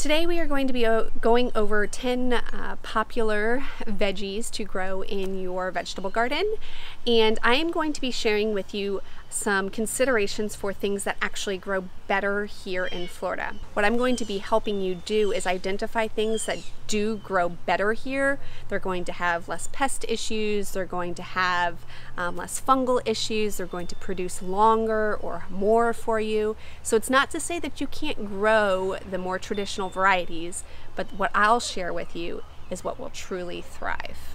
Today we are going to be going over 10 uh, popular veggies to grow in your vegetable garden. And I am going to be sharing with you some considerations for things that actually grow better here in Florida. What I'm going to be helping you do is identify things that do grow better here. They're going to have less pest issues, they're going to have um, less fungal issues, they're going to produce longer or more for you. So it's not to say that you can't grow the more traditional varieties, but what I'll share with you is what will truly thrive.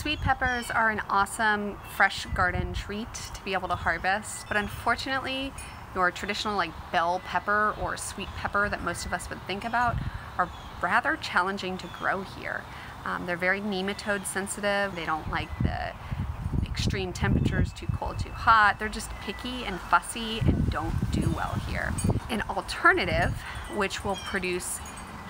Sweet peppers are an awesome fresh garden treat to be able to harvest, but unfortunately your traditional like bell pepper or sweet pepper that most of us would think about are rather challenging to grow here. Um, they're very nematode sensitive, they don't like the extreme temperatures, too cold, too hot. They're just picky and fussy and don't do well here. An alternative, which will produce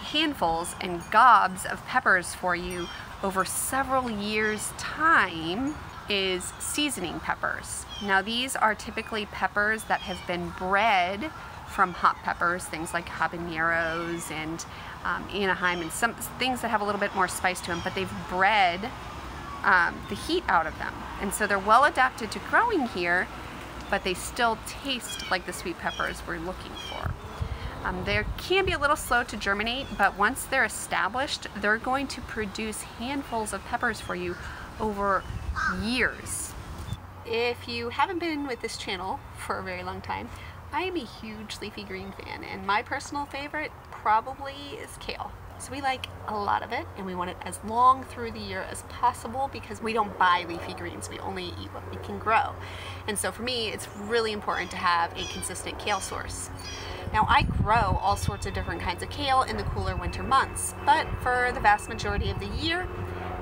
handfuls and gobs of peppers for you over several years time is seasoning peppers. Now these are typically peppers that have been bred from hot peppers, things like habaneros and um, Anaheim and some things that have a little bit more spice to them, but they've bred um, the heat out of them. And so they're well adapted to growing here, but they still taste like the sweet peppers we're looking for. Um, they can be a little slow to germinate, but once they're established, they're going to produce handfuls of peppers for you over years. If you haven't been with this channel for a very long time, I am a huge leafy green fan, and my personal favorite probably is kale. So we like a lot of it and we want it as long through the year as possible because we don't buy leafy greens, we only eat what we can grow. And so for me, it's really important to have a consistent kale source. Now I grow all sorts of different kinds of kale in the cooler winter months, but for the vast majority of the year,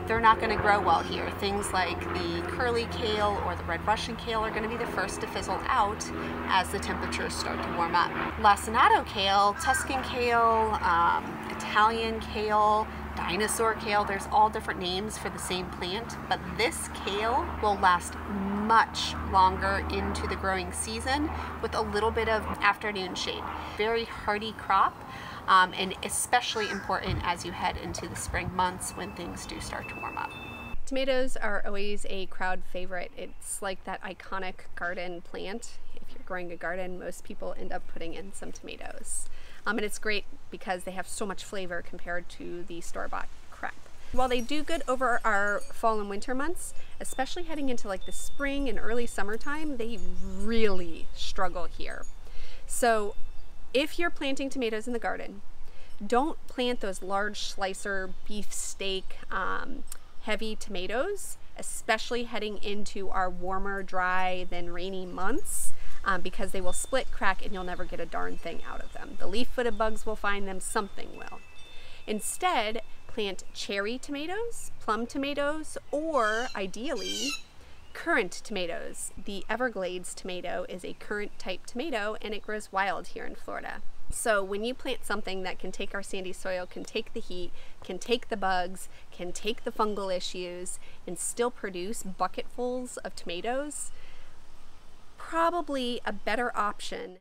they're not going to grow well here. Things like the curly kale or the red Russian kale are going to be the first to fizzle out as the temperatures start to warm up. Lacinato kale, Tuscan kale, um, Italian kale, dinosaur kale, there's all different names for the same plant, but this kale will last much longer into the growing season with a little bit of afternoon shade. Very hardy crop. Um, and especially important as you head into the spring months when things do start to warm up. Tomatoes are always a crowd favorite. It's like that iconic garden plant. If you're growing a garden, most people end up putting in some tomatoes. Um, and it's great because they have so much flavor compared to the store-bought crap. While they do good over our fall and winter months, especially heading into like the spring and early summertime, they really struggle here. So if you're planting tomatoes in the garden, don't plant those large slicer beefsteak um, heavy tomatoes, especially heading into our warmer, dry, then rainy months. Um, because they will split, crack, and you'll never get a darn thing out of them. The leaf-footed bugs will find them, something will. Instead, plant cherry tomatoes, plum tomatoes, or ideally, currant tomatoes. The Everglades tomato is a currant type tomato and it grows wild here in Florida. So when you plant something that can take our sandy soil, can take the heat, can take the bugs, can take the fungal issues, and still produce bucketfuls of tomatoes, probably a better option.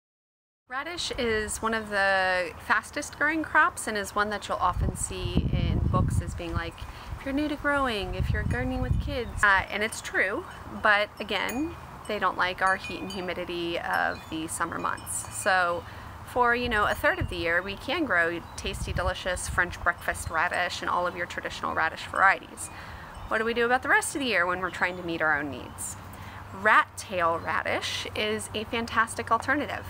Radish is one of the fastest growing crops and is one that you'll often see in books as being like if you're new to growing, if you're gardening with kids. Uh, and it's true, but again, they don't like our heat and humidity of the summer months. So for, you know, a third of the year, we can grow tasty, delicious French breakfast radish and all of your traditional radish varieties. What do we do about the rest of the year when we're trying to meet our own needs? Rat tail radish is a fantastic alternative.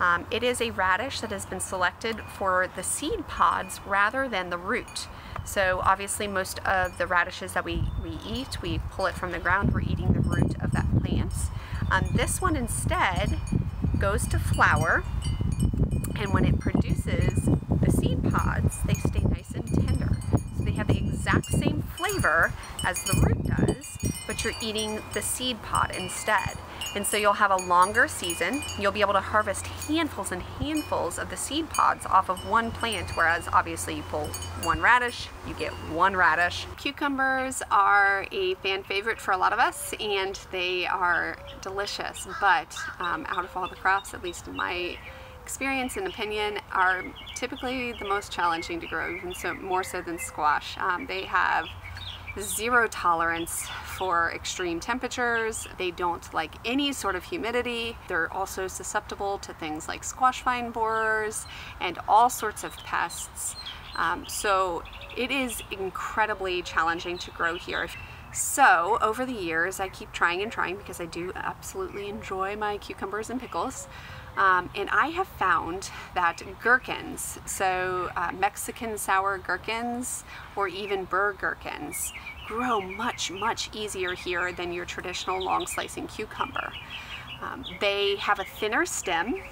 Um, it is a radish that has been selected for the seed pods rather than the root. So obviously most of the radishes that we, we eat, we pull it from the ground, we're eating the root of that plant. Um, this one instead goes to flower and when it produces the seed pods, they stay nice and tender. So they have the exact same flavor as the root does, but you're eating the seed pod instead. And so you'll have a longer season. You'll be able to harvest handfuls and handfuls of the seed pods off of one plant, whereas obviously you pull one radish, you get one radish. Cucumbers are a fan favorite for a lot of us and they are delicious, but um, out of all the crops, at least in my experience and opinion are typically the most challenging to grow, even so more so than squash. Um, they have zero tolerance for extreme temperatures. They don't like any sort of humidity. They're also susceptible to things like squash vine borers and all sorts of pests. Um, so it is incredibly challenging to grow here. So over the years, I keep trying and trying because I do absolutely enjoy my cucumbers and pickles. Um, and I have found that gherkins, so uh, Mexican sour gherkins or even burr gherkins, grow much, much easier here than your traditional long slicing cucumber. Um, they have a thinner stem,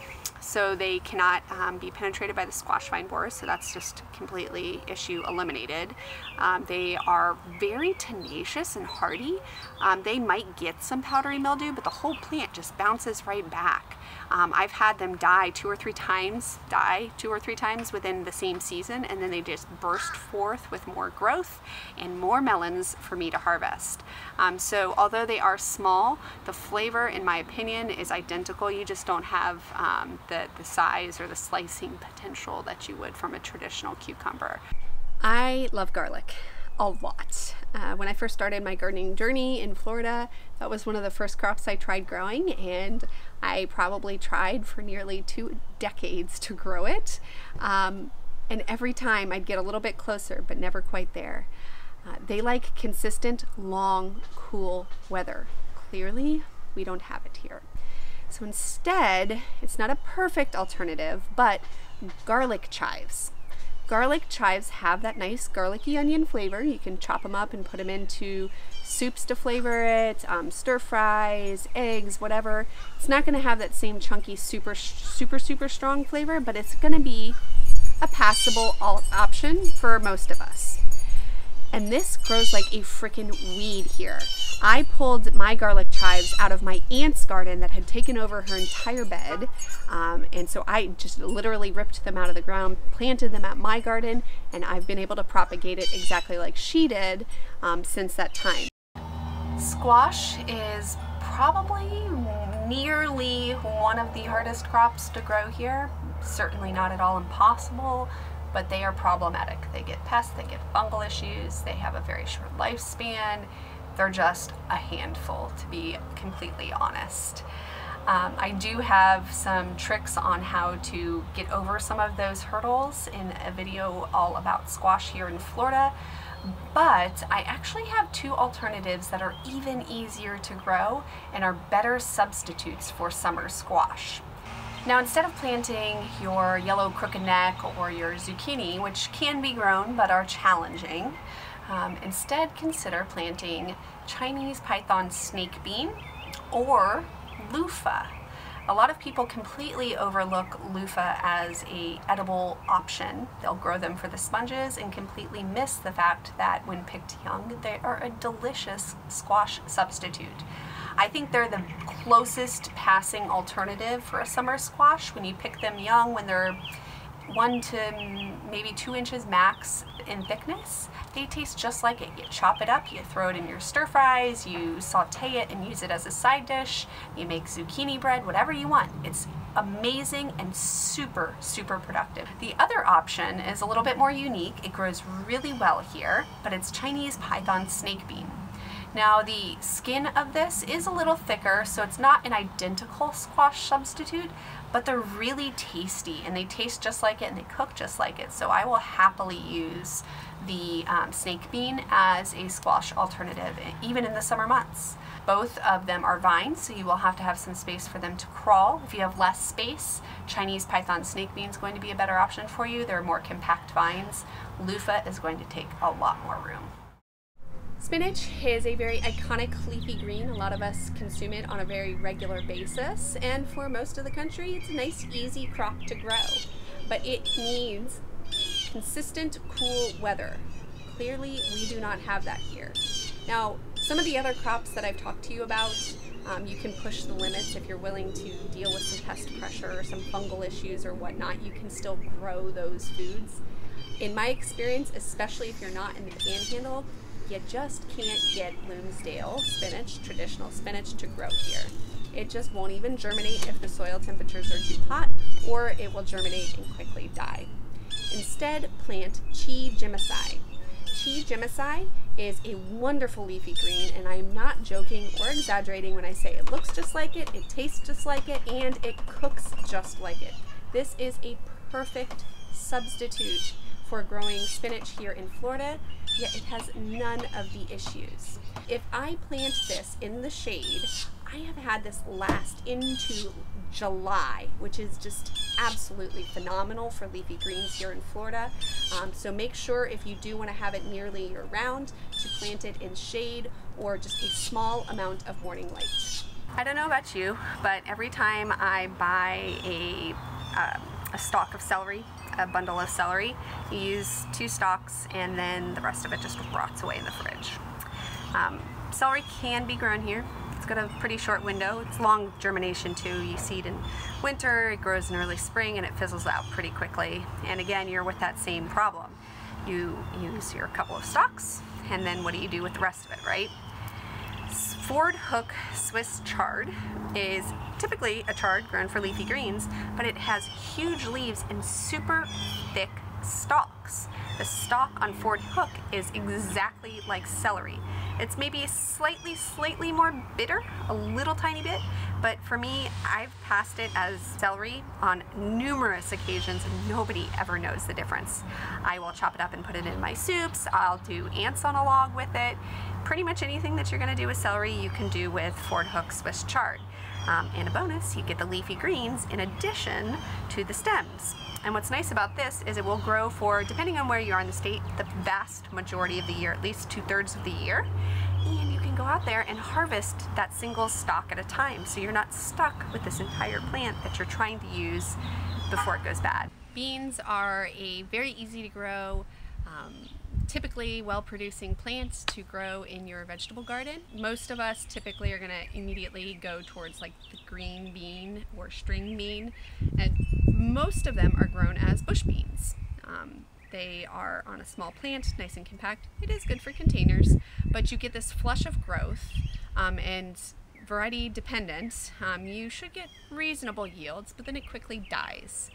so they cannot um, be penetrated by the squash vine borers, so that's just completely issue eliminated. Um, they are very tenacious and hardy. Um, they might get some powdery mildew, but the whole plant just bounces right back. Um, I've had them die two or three times, die two or three times within the same season, and then they just burst forth with more growth and more melons for me to harvest. Um, so although they are small, the flavor, in my opinion, is identical. You just don't have um, the, the size or the slicing potential that you would from a traditional cucumber. I love garlic a lot. Uh, when I first started my gardening journey in Florida, that was one of the first crops I tried growing, and I probably tried for nearly two decades to grow it. Um, and every time I'd get a little bit closer, but never quite there. Uh, they like consistent, long, cool weather. Clearly, we don't have it here. So instead, it's not a perfect alternative, but garlic chives. Garlic chives have that nice garlicky onion flavor. You can chop them up and put them into soups to flavor it, um, stir fries, eggs, whatever. It's not going to have that same chunky, super, super, super strong flavor, but it's going to be a passable option for most of us. And this grows like a freaking weed here. I pulled my garlic chives out of my aunt's garden that had taken over her entire bed. Um, and so I just literally ripped them out of the ground, planted them at my garden, and I've been able to propagate it exactly like she did um, since that time. Squash is probably nearly one of the hardest crops to grow here. Certainly not at all impossible, but they are problematic. They get pests, they get fungal issues, they have a very short lifespan. They're just a handful, to be completely honest. Um, I do have some tricks on how to get over some of those hurdles in a video all about squash here in Florida, but I actually have two alternatives that are even easier to grow and are better substitutes for summer squash. Now instead of planting your yellow crooked neck or your zucchini, which can be grown but are challenging, um, instead consider planting Chinese python snake bean or loofah. A lot of people completely overlook loofah as a edible option. They'll grow them for the sponges and completely miss the fact that when picked young, they are a delicious squash substitute. I think they're the closest passing alternative for a summer squash when you pick them young when they're one to maybe two inches max in thickness. They taste just like it. You chop it up, you throw it in your stir fries, you saute it and use it as a side dish, you make zucchini bread, whatever you want. It's amazing and super, super productive. The other option is a little bit more unique. It grows really well here, but it's Chinese python snake bean. Now the skin of this is a little thicker, so it's not an identical squash substitute, but they're really tasty and they taste just like it and they cook just like it. So I will happily use the um, snake bean as a squash alternative, even in the summer months. Both of them are vines, so you will have to have some space for them to crawl. If you have less space, Chinese python snake bean is going to be a better option for you. They're more compact vines. Loofah is going to take a lot more room. Spinach is a very iconic leafy green. A lot of us consume it on a very regular basis, and for most of the country, it's a nice, easy crop to grow. But it needs consistent, cool weather. Clearly, we do not have that here. Now, some of the other crops that I've talked to you about Um, you can push the limits if you're willing to deal with some pest pressure or some fungal issues or whatnot. You can still grow those foods. In my experience, especially if you're not in the panhandle, you just can't get Bloomsdale spinach, traditional spinach, to grow here. It just won't even germinate if the soil temperatures are too hot, or it will germinate and quickly die. Instead, plant Chijimisai. Chi Jimicai is a wonderful leafy green, and I am not joking or exaggerating when I say it looks just like it, it tastes just like it, and it cooks just like it. This is a perfect substitute for growing spinach here in Florida, yet it has none of the issues. If I plant this in the shade, I have had this last into July, which is just absolutely phenomenal for leafy greens here in Florida. Um, so make sure if you do want to have it nearly year round to plant it in shade or just a small amount of morning light. I don't know about you, but every time I buy a, uh, a stalk of celery a bundle of celery. You use two stalks and then the rest of it just rots away in the fridge. Um, celery can be grown here. It's got a pretty short window. It's long germination too. You seed in winter, it grows in early spring, and it fizzles out pretty quickly. And again, you're with that same problem. You use your couple of stalks, and then what do you do with the rest of it, right? Fordhook Swiss chard is typically a chard grown for leafy greens, but it has huge leaves and super thick stalks. The stalk on Fordhook is exactly like celery. It's maybe slightly, slightly more bitter, a little tiny bit, but for me, I've passed it as celery on numerous occasions and nobody ever knows the difference. I will chop it up and put it in my soups. I'll do ants on a log with it pretty much anything that you're going to do with celery you can do with Fordhook Swiss chard. Um, and a bonus, you get the leafy greens in addition to the stems. And what's nice about this is it will grow for, depending on where you are in the state, the vast majority of the year, at least two thirds of the year. And you can go out there and harvest that single stalk at a time. So you're not stuck with this entire plant that you're trying to use before it goes bad. Beans are a very easy to grow, um, typically well-producing plants to grow in your vegetable garden. Most of us typically are going to immediately go towards like the green bean or string bean and most of them are grown as bush beans. Um, they are on a small plant, nice and compact. It is good for containers, but you get this flush of growth um, and variety dependent. Um, you should get reasonable yields, but then it quickly dies.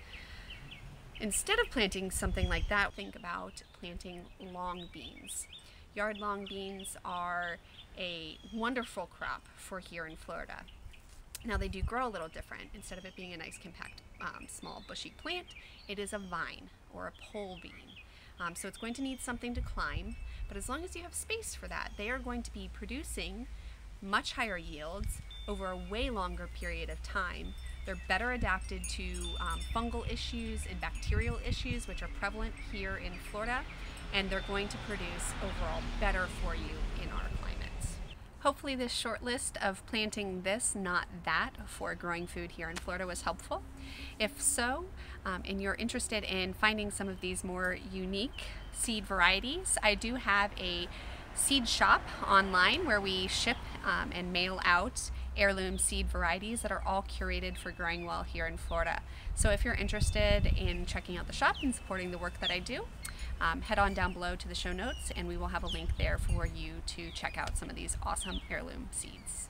Instead of planting something like that, think about planting long beans. Yard long beans are a wonderful crop for here in Florida. Now they do grow a little different. Instead of it being a nice compact um, small bushy plant, it is a vine or a pole bean. Um, so it's going to need something to climb, but as long as you have space for that, they are going to be producing much higher yields over a way longer period of time they're better adapted to um, fungal issues and bacterial issues, which are prevalent here in Florida, and they're going to produce overall better for you in our. Hopefully this short list of planting this, not that, for growing food here in Florida was helpful. If so, um, and you're interested in finding some of these more unique seed varieties, I do have a seed shop online where we ship um, and mail out heirloom seed varieties that are all curated for growing well here in Florida. So if you're interested in checking out the shop and supporting the work that I do, um, head on down below to the show notes and we will have a link there for you to check out some of these awesome heirloom seeds.